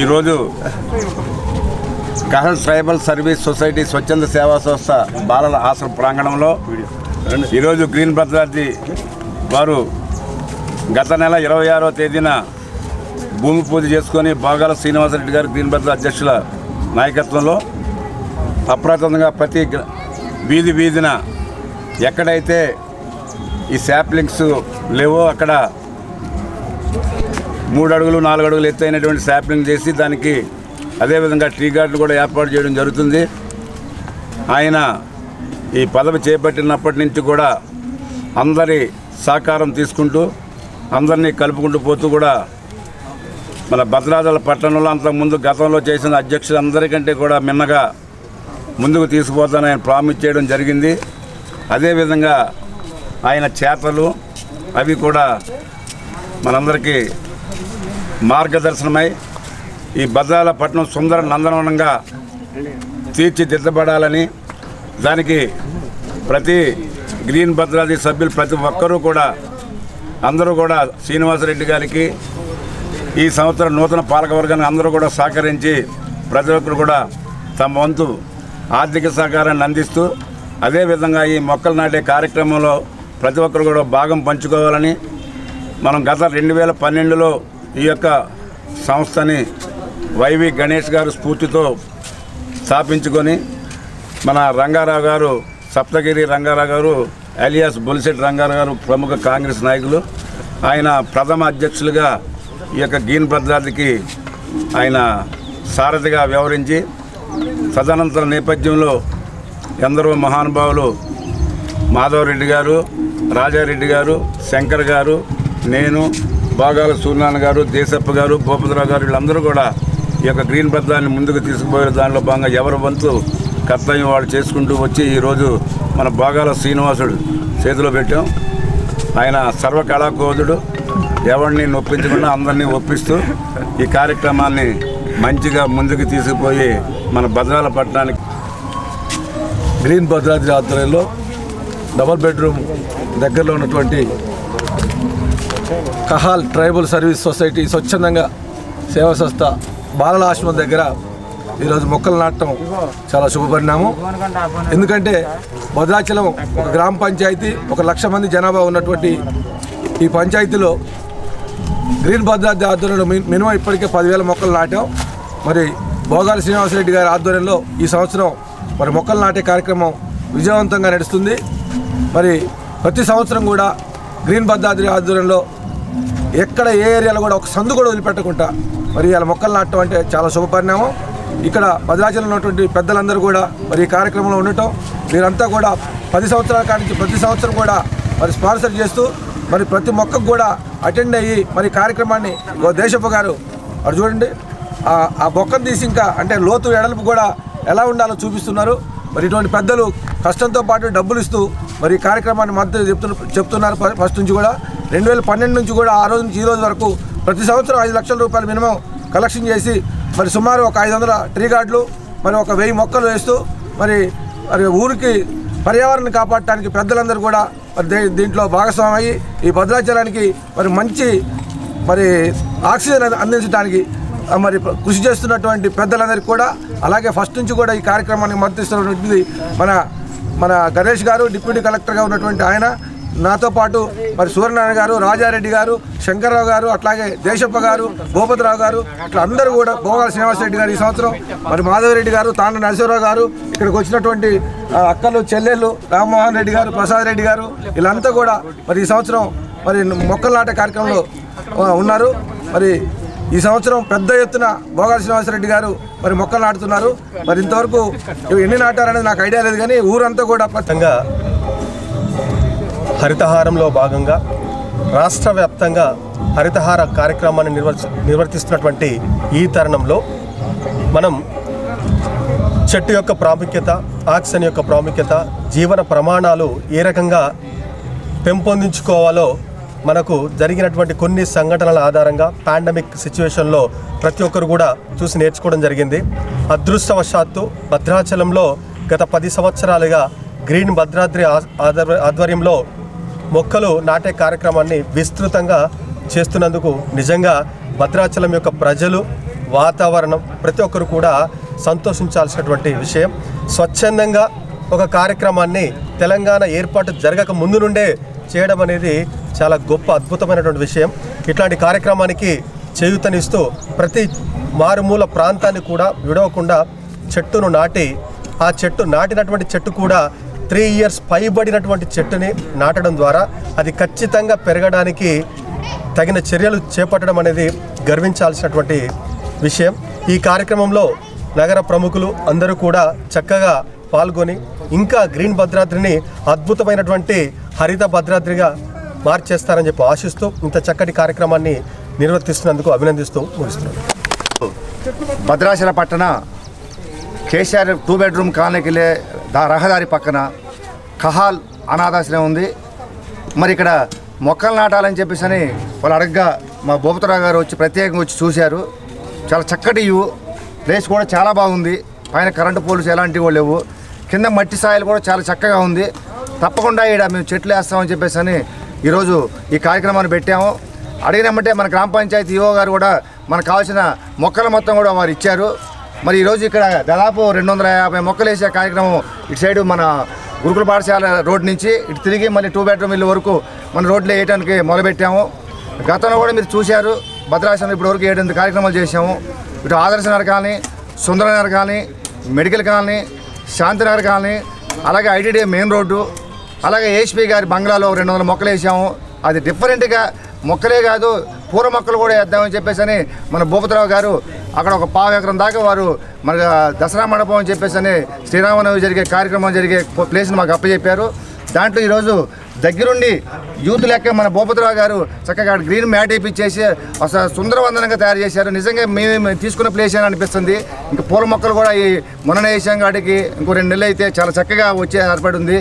ఈరోజు కహల్ tribal service society స్వచ్ఛంద సేవా సంస్థ బాలల ఆశ్రమ ప్రాంగణంలో ఈరోజు గ్రీన్ భద్రాద్రి వారు గత నెల ఇరవై ఆరో తేదీన భూమి పూజ చేసుకొని బాగాల శ్రీనివాసరెడ్డి గారు గ్రీన్ భద్ర అధ్యక్షుల నాయకత్వంలో అప్రయత్నంగా ప్రతి వీధి వీధిన ఎక్కడైతే ఈ శాప్లింగ్స్ లేవో అక్కడ మూడు అడుగులు నాలుగు అడుగులు ఎత్తైనటువంటి శాప్లింగ్ చేసి దానికి అదేవిధంగా ట్రీ గార్డులు కూడా ఏర్పాటు చేయడం జరుగుతుంది. ఆయన ఈ పదవి చేపట్టినప్పటి నుంచి కూడా అందరి సహకారం తీసుకుంటూ అందరినీ కలుపుకుంటూ పోతూ కూడా మన భద్రాచల పట్టణంలో అంతకుముందు గతంలో చేసిన అధ్యక్షులందరికంటే కూడా మిన్నగా ముందుకు తీసుకుపోతానని ఆయన ప్రామిస్ చేయడం జరిగింది. అదేవిధంగా ఆయన చేతలు అవి కూడా మనందరికీ మార్గదర్శనమై ఈ భద్రాలపట్నం సుందర నందనవనంగా తీర్చిదిద్దబడాలని దానికి ప్రతి గ్రీన్ భద్రాది సభ్యులు ప్రతి ఒక్కరూ కూడా అందరూ కూడా శ్రీనివాసరెడ్డి గారికి ఈ సంవత్సరం నూతన పాలకవర్గాన్ని అందరూ కూడా సహకరించి ప్రతి ఒక్కరు కూడా తమ వంతు ఆర్థిక సహకారాన్ని అందిస్తూ అదేవిధంగా ఈ మొక్కలు నాటే కార్యక్రమంలో ప్రతి ఒక్కరు కూడా భాగం పంచుకోవాలని మనం గత రెండు వేల పన్నెండులో ఈ యొక్క సంస్థని వైవి గణేష్ గారు స్ఫూర్తితో స్థాపించుకొని మన రంగారావు గారు సప్తగిరి రంగారావు గారు అలియాస్ బొలిసెట్ రంగారావు గారు ప్రముఖ కాంగ్రెస్ నాయకులు. ఆయన ప్రథమ అధ్యక్షులుగా ఈ యొక్క గీన్ భద్రాద్రికి ఆయన సారథిగా వ్యవహరించి తదనంతర నేపథ్యంలో ఎందరో మహానుభావులు మాధవరెడ్డి గారు రాజారెడ్డి గారు శంకర్ గారు నేను బాగాల సూర్యనారాయణ గారు దేశప్ప గారు భూపతిరావు గారు వీళ్ళందరూ కూడా ఈ యొక్క గ్రీన్ బద్దాన్ని ముందుకు తీసుకుపోయే దానిలో భాగంగా ఎవరి వంతు కర్తవ్యం వాళ్ళు చేసుకుంటూ వచ్చి ఈరోజు మన బాగాల శ్రీనివాసుడు చేతిలో పెట్టాం. ఆయన సర్వకళాకోదుడు ఎవరిని నొప్పించకుండా అందరినీ ఒప్పిస్తూ ఈ కార్యక్రమాన్ని మంచిగా ముందుకు తీసుకుపోయి మన భద్రాల పట్టణానికి గ్రీన్ భద్రాద్రి ఆధ్వర్యంలో డబల్ బెడ్రూమ్ దగ్గరలో ఉన్నటువంటి కహాల్ ట్రైబల్ సర్వీస్ సొసైటీ స్వచ్ఛందంగా సేవా సంస్థ బాలల ఆశ్రమం దగ్గర ఈరోజు మొక్కలు నాటడం చాలా శుభపరిణామం. ఎందుకంటే భద్రాచలం ఒక గ్రామ పంచాయతీ ఒక లక్ష మంది జనాభా ఉన్నటువంటి ఈ పంచాయతీలో గ్రీన్ భద్రాద్రి ఆధ్వర్యంలో మినిమం ఇప్పటికే పదివేల మొక్కలు నాటాం. మరి భోగాల శ్రీనివాసరెడ్డి గారి ఆధ్వర్యంలో ఈ సంవత్సరం మరి మొక్కలు నాటే కార్యక్రమం విజయవంతంగా నడుస్తుంది. మరి ప్రతి సంవత్సరం కూడా గ్రీన్ భద్రాద్రి ఆధ్వర్యంలో ఎక్కడ ఏ ఏరియాలో కూడా ఒక సందు కూడా వదిలిపెట్టకుండా మరి ఇలా మొక్కలు నాటడం అంటే చాలా శుభపరిణామం ఇక్కడ భద్రాచలం ఉన్నటువంటి పెద్దలందరూ కూడా మరి ఈ కార్యక్రమంలో ఉండటం వీరంతా కూడా పది సంవత్సరాల కాడి నుంచి ప్రతి సంవత్సరం కూడా మరి స్పాన్సర్ చేస్తూ మరి ప్రతి మొక్కకు కూడా అటెండ్ అయ్యి మరి కార్యక్రమాన్ని ఓ దేశప్ప గారు అది చూడండి ఆ- మొక్కను బొక్కను తీసి ఇంకా అంటే లోతు ఎడల్పు కూడా ఎలా ఉండాలో చూపిస్తున్నారు. మరి ఇటువంటి పెద్దలు కష్టంతో పాటు డబ్బులు ఇస్తూ మరి ఈ కార్యక్రమాన్ని మద్దతు చెప్తున్న చెప్తున్నారు ఫస్ట్ నుంచి కూడా. రెండు వేల పన్నెండు నుంచి కూడా ఆ రోజు నుంచి ఈ రోజు వరకు ప్రతి సంవత్సరం ఐదు లక్షల రూపాయలు మినిమం కలెక్షన్ చేసి మరి సుమారు ఒక ఐదు వందల ట్రీ గార్డులు మరి ఒక వెయ్యి మొక్కలు వేస్తూ మరి మరి ఊరికి పర్యావరణాన్ని కాపాడటానికి పెద్దలందరూ కూడా మరి దీంట్లో భాగస్వామయ్యి ఈ భద్రాచలానికి మరి మంచి మరి ఆక్సిజన్ అందించడానికి మరి కృషి చేస్తున్నటువంటి పెద్దలందరికీ కూడా అలాగే ఫస్ట్ నుంచి కూడా ఈ కార్యక్రమానికి మద్దతిస్తున్నటువంటి మన మన గణేష్ గారు డిప్యూటీ కలెక్టర్గా ఉన్నటువంటి ఆయన నాతో పాటు మరి సూర్యనారాయణ గారు రాజారెడ్డి గారు శంకర్రావు గారు అట్లాగే దేశప్ప గారు భూపతిరావు గారు ఇట్లా అందరూ కూడా భోగాల శ్రీనివాసరెడ్డి గారు ఈ సంవత్సరం మరి మాధవరెడ్డి గారు తాండ నరసింహరావు గారు ఇక్కడికి వచ్చినటువంటి అక్కలు చెల్లెళ్ళు రామ్మోహన్ రెడ్డి గారు ప్రసాద్ రెడ్డి గారు వీళ్ళంతా కూడా మరి ఈ సంవత్సరం మరి మొక్కలు నాటే కార్యక్రమంలో ఉన్నారు. మరి ఈ సంవత్సరం పెద్ద ఎత్తున భోగాల శ్రీనివాసరెడ్డి గారు మరి మొక్కలు నాటుతున్నారు. మరి ఇంతవరకు ఎన్ని నాటారనేది నాకు ఐడియా లేదు కానీ ఊరంతా కూడా ప్రతి హరితహారంలో భాగంగా రాష్ట్ర వ్యాప్తంగా హరితహార కార్యక్రమాన్ని నిర్వర్తి నిర్వర్తిస్తున్నటువంటి ఈ తరుణంలో మనం చెట్టు యొక్క ప్రాముఖ్యత ఆక్సిజన్ యొక్క ప్రాముఖ్యత జీవన ప్రమాణాలు ఏ రకంగా పెంపొందించుకోవాలో మనకు జరిగినటువంటి కొన్ని సంఘటనల ఆధారంగా పాండమిక్ సిచ్యువేషన్లో ప్రతి ఒక్కరు కూడా చూసి నేర్చుకోవడం జరిగింది. అదృష్టవశాత్తు భద్రాచలంలో గత పది సంవత్సరాలుగా గ్రీన్ భద్రాద్రి ఆధ్వర్- ఆధ్వర్యంలో మొక్కలు నాటే కార్యక్రమాన్ని విస్తృతంగా చేస్తున్నందుకు నిజంగా భద్రాచలం యొక్క ప్రజలు వాతావరణం ప్రతి ఒక్కరు కూడా సంతోషించాల్సినటువంటి విషయం. స్వచ్ఛందంగా ఒక కార్యక్రమాన్ని తెలంగాణ ఏర్పాటు జరగక ముందు నుండే చేయడం అనేది చాలా గొప్ప అద్భుతమైనటువంటి విషయం. ఇట్లాంటి కార్యక్రమానికి చేయూతనిస్తూ ప్రతి మారుమూల ప్రాంతాన్ని కూడా విడవకుండా చెట్టును నాటి ఆ చెట్టు నాటినటువంటి చెట్టు కూడా త్రీ ఇయర్స్ పైబడినటువంటి చెట్టుని నాటడం ద్వారా అది ఖచ్చితంగా పెరగడానికి తగిన చర్యలు చేపట్టడం అనేది గర్వించాల్సినటువంటి విషయం. ఈ కార్యక్రమంలో నగర ప్రముఖులు అందరూ కూడా చక్కగా పాల్గొని ఇంకా గ్రీన్ భద్రాద్రిని అద్భుతమైనటువంటి హరిత భద్రాద్రిగా మార్చేస్తారని చెప్పి ఆశిస్తూ ఇంత చక్కటి కార్యక్రమాన్ని నిర్వర్తిస్తున్నందుకు అభినందిస్తూ ముగిస్తున్నాను. భద్రాచల పట్టణ కేసీఆర్ టూ బెడ్రూమ్ కాలనీకి దా రహదారి పక్కన కహాల్ అనాథాశ్రయం ఉంది. మరి ఇక్కడ మొక్కలు నాటాలని చెప్పేసి అని వాళ్ళు అడగ్గా మా బోపతరావు గారు వచ్చి ప్రత్యేకంగా వచ్చి చూశారు. చాలా చక్కటి ఇవ్వు ప్లేస్ కూడా చాలా బాగుంది. పైన కరెంటు పోల్స్ ఎలాంటివి లేవు. కింద మట్టి సాయిలు కూడా చాలా చక్కగా ఉంది. తప్పకుండా ఇక్కడ మేము చెట్లు వేస్తామని చెప్పేసి అని ఈరోజు ఈ కార్యక్రమాన్ని పెట్టాము. అడిగినామంటే మన గ్రామ పంచాయతీ ఈఓ గారు కూడా మనకు కావాల్సిన మొక్కలు మొత్తం కూడా వారు ఇచ్చారు. మరి ఈరోజు ఇక్కడ దాదాపు రెండు వందల యాభై మొక్కలు వేసే కార్యక్రమం ఇటు సైడు మన గురుకుల పాఠశాల రోడ్ నుంచి ఇటు తిరిగి మళ్ళీ టూ బెడ్రూమ్ ఇల్లు వరకు మన రోడ్లు వేయడానికి మొదలుపెట్టాము. గతంలో కూడా మీరు చూశారు భద్రాసనం ఇప్పటి వరకు ఏడెనిమిది కార్యక్రమాలు చేశాము. ఇటు ఆదర్శ నగర్ కానీ సుందర నగర్ కానీ మెడికల్ కాలనీ శాంతినగర్ కాలనీ అలాగే ఐటీడీ మెయిన్ రోడ్డు అలాగే ఏసీపీ గారి బంగ్లాలో రెండు వందల మొక్కలు వేసాము అది డిఫరెంట్గా మొక్కలే కాదు పూర మొక్కలు కూడా వేద్దామని చెప్పేసి అని మన భూపతిరావు గారు అక్కడ ఒక పావు ఎకరం దాకా వారు మన దసరా మండపం అని చెప్పేసి అని శ్రీరామనవమి జరిగే కార్యక్రమం జరిగే ప్లేస్ని మాకు అప్పచెప్పారు. దాంట్లో ఈరోజు దగ్గరుండి యూత్ లెక్క మన భూపతిరావు గారు చక్కగా గ్రీన్ మ్యాట్ ఇప్పించేసి అసలు సుందరవందనంగా తయారు చేశారు. నిజంగా మేము తీసుకున్న ప్లేస్ అని అనిపిస్తుంది. ఇంకా పూల మొక్కలు కూడా ఈ మొన్న వేసాం కాడికి ఇంకో రెండు నెలలు అయితే చాలా చక్కగా వచ్చే ఏర్పడి ఉంది.